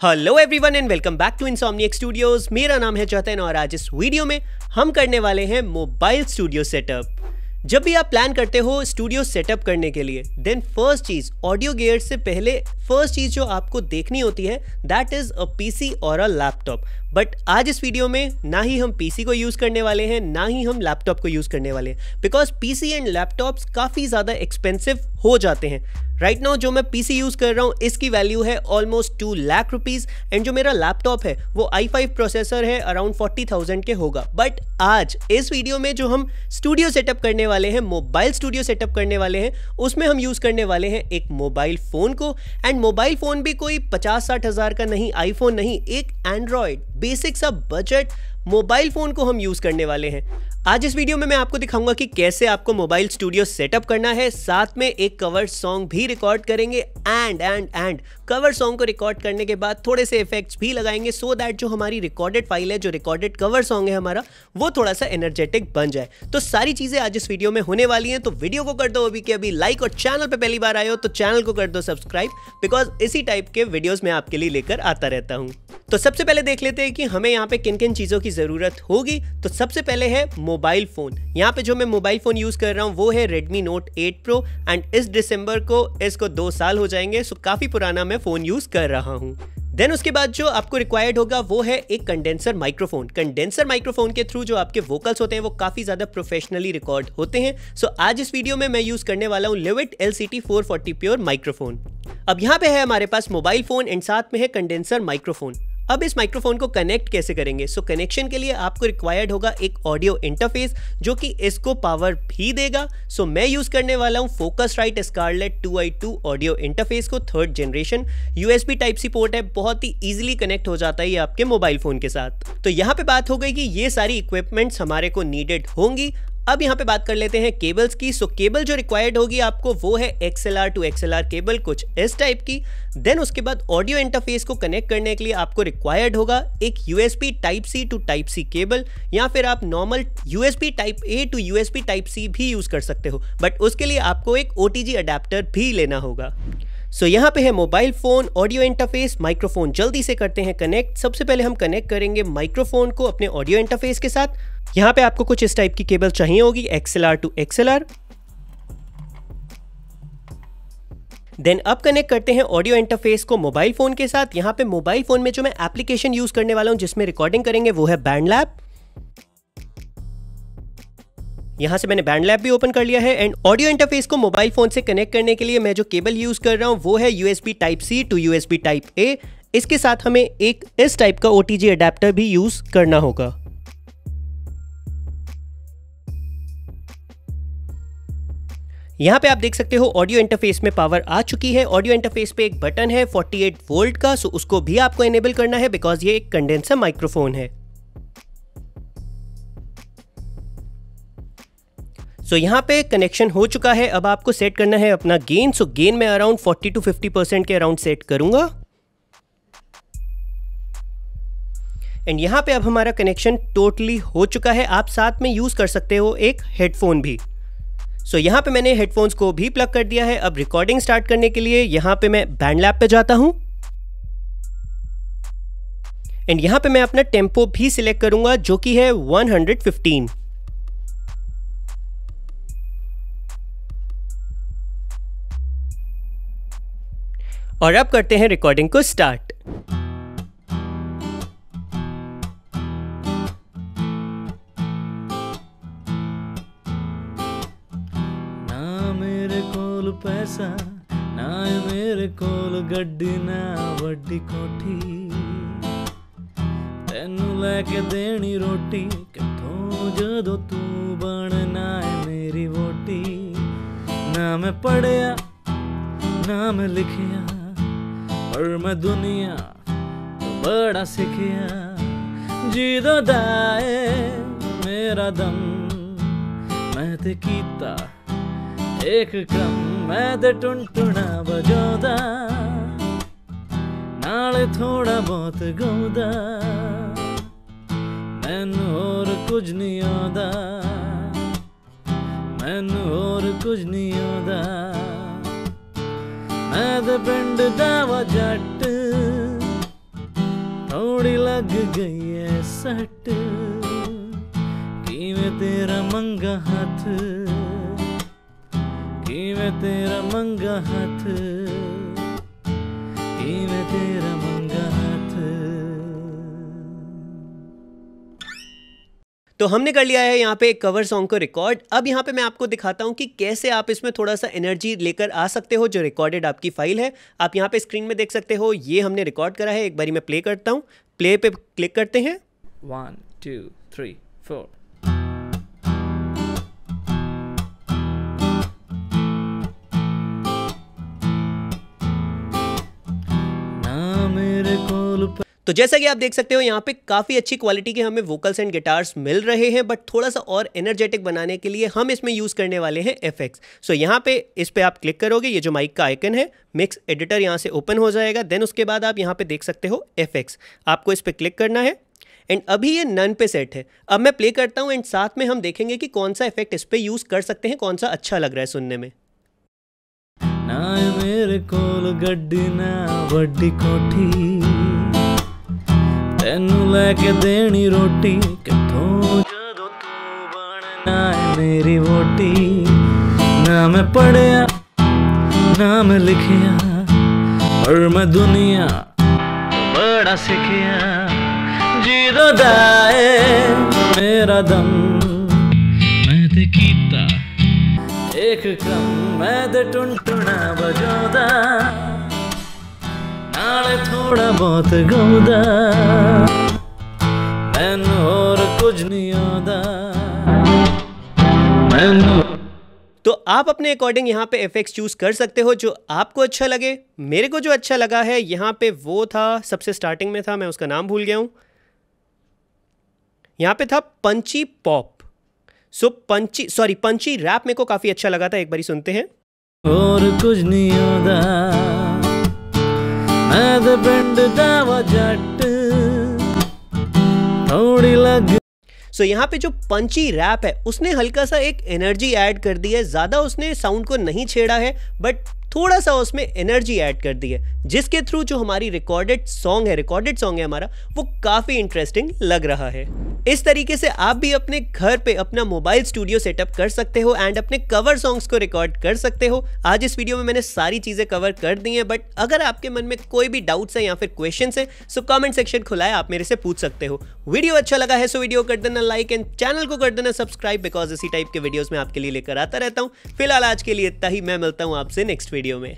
Hello everyone and welcome back to insomniac studios मेरा नाम है चौथन और आज इस वीडियो में हम करने वाले हैं मोबाइल स्टूडियो सेटअप। जब भी आप प्लान करते हो स्टूडियो सेटअप करने के लिए देन फ़र्स्ट चीज़ ऑडियो गेयर से पहले फ़र्स्ट चीज़ जो आपको देखनी होती है दैट इज़ अ पीसी और अ लैपटॉप बट आज इस वीडियो में ना ही हम पीसी को यूज़ करने वाले हैं, ना ही हम लैपटॉप को यूज़ करने वाले हैं बिकॉज़ पीसी एंड लैपटॉप्स काफ़ी ज़्यादा एक्सपेंसिव हो जाते हैं। राइट नाउ जो मैं पीसी यूज़ कर रहा हूँ, इसकी वैल्यू है almost two lakh rupees and जो मेरा लैपटॉप है, वो आई फाइव प्रोसेसर है अराउंड फोर्टी थाउज़ेंड के होगा। बट आज, इस वीडियो में जो हम स्टूडियो सेटअप करने वाले हैं मोबाइल स्टूडियो सेटअप करने वाले हैं, उसमें हम यूज़ करने वाले हैं एक मोबाइल फ़ोन को। एंड मोबाइल फ़ोन भी कोई पचास साठ हज़ार का नहीं आईफोन नहीं, एक एंड्रॉयड बेसिक सा बजट मोबाइल फ़ोन को हम यूज़ करने वाले हैं। आज इस वीडियो में मैं आपको दिखाऊँगा कि कैसे आपको मोबाइल स्टूडियो सेटअप करना है। साथ में एक कवर सॉन्ग भी रिकॉर्ड करेंगे and and and cover song को रिकॉर्ड करने के बाद थोड़े से इफेक्ट्स भी लगाएँगे सो so दैट जो हमारी रिकॉर्डेड फ़ाइल है, जो रिकॉर्डेड कवर सॉन्ग है हमारा, वो थोड़ा सा एनर्जेटिक बन जाए। तो सारी चीज़ें आज इस वीडियो में होने वाली हैं। तो वीडियो को कर दो अभी कि अभी लाइक और चैनल पर पहली बार आए हो तो चैनल को कर दो सब्सक्राइब बिकॉज़ इसी टाइप के वीडियोज़ मैं आपके लिए लेकर आता रहता हूँ। तो सबसे पहले देख लेते हैं कि हमें यहाँ पे किन किन चीज़ों की ज़रूरत होगी। तो सबसे पहले है मोबाइल फ़ोन। यहाँ पे जो मैं मोबाइल फ़ोन यूज़ कर रहा हूँ वो है Redmi Note 8 Pro एंड इस दिसंबर को इसको दो साल हो जाएँगे सो काफ़ी पुराना मैं फ़ोन यूज़ कर रहा हूँ। देन उसके बाद जो आपको रिक्वायर्ड होगा वो है एक कंडेंसर माइक्रोफोन कंडेंसर माइक्रोफोन के थ्रू जो आपके वोकल्स होते हैं वो काफ़ी ज़्यादा प्रोफेशनली रिकॉर्ड होते हैं। सो so, आज इस वीडियो में मैं यूज़ करने वाला हूँ Lewitt L C T four forty pure microphone अब यहाँ पे है हमारे पास मोबाइल फ़ोन एंड साथ में है कंडेंसर माइक्रोफोन अब इस माइक्रोफोन को कनेक्ट कैसे करेंगे? सो so, कनेक्शन के लिए आपको रिक्वायर्ड होगा एक ऑडियो इंटरफेस जो कि इसको पावर भी देगा। सो so, मैं यूज़ करने वाला हूँ Focusrite Scarlett two I two audio interface को third generation USB type C port है बहुत ही ईजिली कनेक्ट हो जाता है ये आपके मोबाइल फ़ोन के साथ। तो यहाँ पे बात हो गई कि ये सारी इक्विपमेंट्स हमारे को नीडेड होंगी। अब यहाँ पे बात कर लेते हैं केबल्स की। सो केबल जो रिक्वायर्ड होगी आपको वो है एक्सएलआर टू एक्सएलआर केबल कुछ इस टाइप की। देन उसके बाद ऑडियो इंटरफेस को कनेक्ट करने के लिए आपको रिक्वायर्ड होगा एक USB type C to type C cable या फिर आप normal USB type A to USB type C भी यूज़ कर सकते हो। बट उसके लिए आपको एक ओ अडेप्टर भी लेना होगा। सो so, यहाँ पे है mobile phone audio interface microphone जल्दी से करते हैं कनेक्ट सबसे पहले हम कनेक्ट करेंगे माइक्रोफोन को अपने ऑडियो इंटरफेस के साथ. यहाँ पे आपको कुछ इस टाइप की केबल चाहिए होगी एक्सएलआर टू एक्सएलआर देन अब कनेक्ट करते हैं ऑडियो इंटरफेस को मोबाइल फ़ोन के साथ. यहाँ पे मोबाइल फ़ोन में जो मैं एप्लीकेशन यूज़ करने वाला हूँ जिसमें रिकॉर्डिंग करेंगे वो है बैंड लैब यहाँ से मैंने बैंड लैब भी ओपन कर लिया है एंड ऑडियो इंटरफेस को मोबाइल फ़ोन से कनेक्ट करने के लिए मैं जो केबल यूज़ कर रहा हूँ, वो है USB type C to USB type A इसके साथ हमें एक इस टाइप का ओ अडेप्टर भी यूज़ करना होगा। यहाँ पे आप देख सकते हो ऑडियो इंटरफेस में पावर आ चुकी है। ऑडियो इंटरफेस पे एक बटन है 48 वोल्ट का सो उसको भी आपको एनेबल करना है बिकॉज़ ये एक कंडेंसर माइक्रोफोन है। सो so, यहाँ पे कनेक्शन हो चुका है। अब आपको सेट करना है अपना गेन सो गेन में अराउंड 40 टू 50 परसेंट के अराउंड सेट करूँगा। एंड यहाँ पे अब हमारा कनेक्शन टोटली हो चुका है। आप साथ में यूज़ कर सकते हो एक हेडफोन भी। सो so, यहाँ पे मैंने हेडफोन्स को भी प्लग कर दिया है। अब रिकॉर्डिंग स्टार्ट करने के लिए यहाँ पे मैं बैंड लैब पे जाता हूँ। एंड यहाँ पे मैं अपना टेंपो भी सिलेक्ट करूँगा जो कि है 115 और अब करते हैं रिकॉर्डिंग को स्टार्ट ना मेरे कोल पैसा, ना मेरे कोल गड्डी, ना वड्डी कोठी। तेनू लेके देनी रोटी कितों जो तू बनना है मेरी वोटी। ना मैं पढ़िया ना मैं लिखिया ਔਰ ਮੈਂ ਦੁਨੀਆ ਤੋਂ ਬੜਾ ਸਿੱਖਿਆ ਜਦੋਂ ਦਾ ਏ ਮੇਰਾ ਦਮ ਮੈਂ ਤੇ ਕੀਤਾ ਇੱਕ ਕੰਮ ਮੈਂ ਤੇ ਟੁੰਟੁਣਾ ਵਜਾਉਂਦਾ ਨਾਲ ਥੋੜਾ ਬਹੁਤ ਗਾਉਂਦਾ ਮੈਨੂੰ ਹੋਰ ਕੁਝ ਨਹੀਂ ਆਉਂਦਾ ਮੈਨੂੰ ਹੋਰ ਕੁਝ ਨਹੀਂ ਆਉਂਦਾ ਮੈਂ ਤੇ ਪਿੰਡ ਦਾ ਵਾ ਜੱਟ ਥੋੜੀ ਲੱਗ ਗਈ ਐ ਸੱਟ ਕਿਵੇਂ ਤੇਰਾ ਮੰਗਾ ਹੱਥ ਕਿਵੇਂ ਤੇਰਾ ਮੰਗਾ ਹੱਥ ਕਿਵੇਂ ਤੇਰਾ तो हमने कर लिया है यहाँ पे एक कवर सॉन्ग को रिकॉर्ड अब यहाँ पे मैं आपको दिखाता हूँ कि कैसे आप इसमें थोड़ा सा एनर्जी लेकर आ सकते हो जो रिकॉर्डेड आपकी फ़ाइल है। आप यहाँ पे स्क्रीन में देख सकते हो, ये हमने रिकॉर्ड करा है। एक बारी मैं प्ले करता हूँ। प्ले पे क्लिक करते हैं। One two three four. तो जैसा कि आप देख सकते हो, यहाँ पे काफ़ी अच्छी क्वालिटी के हमें वोकल्स एंड गिटार्स मिल रहे हैं बट थोड़ा सा और एनर्जेटिक बनाने के लिए हम इसमें यूज़ करने वाले हैं एफ़ एक्स सो यहाँ पे इस पर आप क्लिक करोगे, ये जो माइक का आइकन है मिक्स एडिटर यहाँ से ओपन हो जाएगा देन उसके बाद आप यहाँ पे देख सकते हो एफ़ एक्स आपको इस पर क्लिक करना है एंड अभी ये नन पे सेट है. अब मैं प्ले करता हूँ एंड साथ में हम देखेंगे कि कौन सा इफ़ेक्ट इस पर यूज़ कर सकते हैं, कौन सा अच्छा लग रहा है सुनने में. ना मेरे कोल गड्डी, ना वड्डी कोठी। ਤੈਨੂੰ ਲੈ ਕੇ ਦੇਣੀ ਰੋਟੀ, ਕਿੱਥੋਂ ਜਦੋਂ ਤੂੰ ਬਣਨਾ ਏ ਮੇਰੀ ਵੋਟੀ। ਨਾ ਮੈਂ ਪੜਿਆ ਨਾ ਮੈਂ ਲਿਖਿਆ, ਪਰ ਮੈਂ ਦੁਨੀਆ ਬੜਾ ਸਿੱਖਿਆ। ਜਿਹਦਾ ਦਾ ਮੇਰਾ ਦਮ, ਮੈਂ ਤੇ ਕੀਤਾ ਇੱਕ ਕੰਮ। ਮੈਂ ਤੇ ਟੁੰਟਣਾ ਵਜਾਉਂਦਾ। ਨਾਲੇ ਥੋੜਾ ਬਹੁਤ ਗਾਉਂਦਾ ਮੈਨੂੰ ਹੋਰ ਕੁਝ ਨਹੀਂ ਆਉਂਦਾ ਮੈਨੂੰ तो आप अपने अकॉर्डिंग यहाँ पे एफेक्ट्स चूज कर सकते हो जो आपको अच्छा लगे मेरे को जो अच्छा लगा है यहाँ पे वो था सबसे स्टार्टिंग में था मैं उसका नाम भूल गया हूँ यहाँ पे था punchy pop so punchy sorry punchy rap मेरे को काफ़ी अच्छा लगा था एक बारी सुनते हैं ਹੋਰ ਕੁਝ ਨਹੀਂ ਆਉਂਦਾ सो so, यहाँ पे जो पंची रैप है उसने हल्का सा एक एनर्जी ऐड कर दी है। ज़्यादा उसने साउंड को नहीं छेड़ा है बट थोड़ा सा उसमें एनर्जी ऐड कर दी है जिसके थ्रू जो हमारी रिकॉर्डेड सॉन्ग है रिकॉर्डेड सॉन्ग है हमारा वो काफ़ी इंटरेस्टिंग लग रहा है। इस तरीके से आप भी अपने घर पे अपना मोबाइल स्टूडियो सेटअप कर सकते हो एंड अपने कवर सॉन्ग्स को रिकॉर्ड कर सकते हो। आज इस वीडियो में मैंने सारी चीज़ें कवर कर दी हैं बट अगर आपके मन में कोई भी डाउट्स है या फिर क्वेश्चन है सो कमेंट सेक्शन खुला है आप मेरे से पूछ सकते हो। वीडियो अच्छा लगा है सो वीडियो कर देना लाइक एंड चैनल को कर देना सब्सक्राइब बिकॉज़ इसी टाइप के वीडियोस में आपके लिए लेकर आता रहता हूँ। फ़िलहाल आज के लिए इतना ही, मैं मिलता हूँ आपसे नेक्स्ट वीडियो में।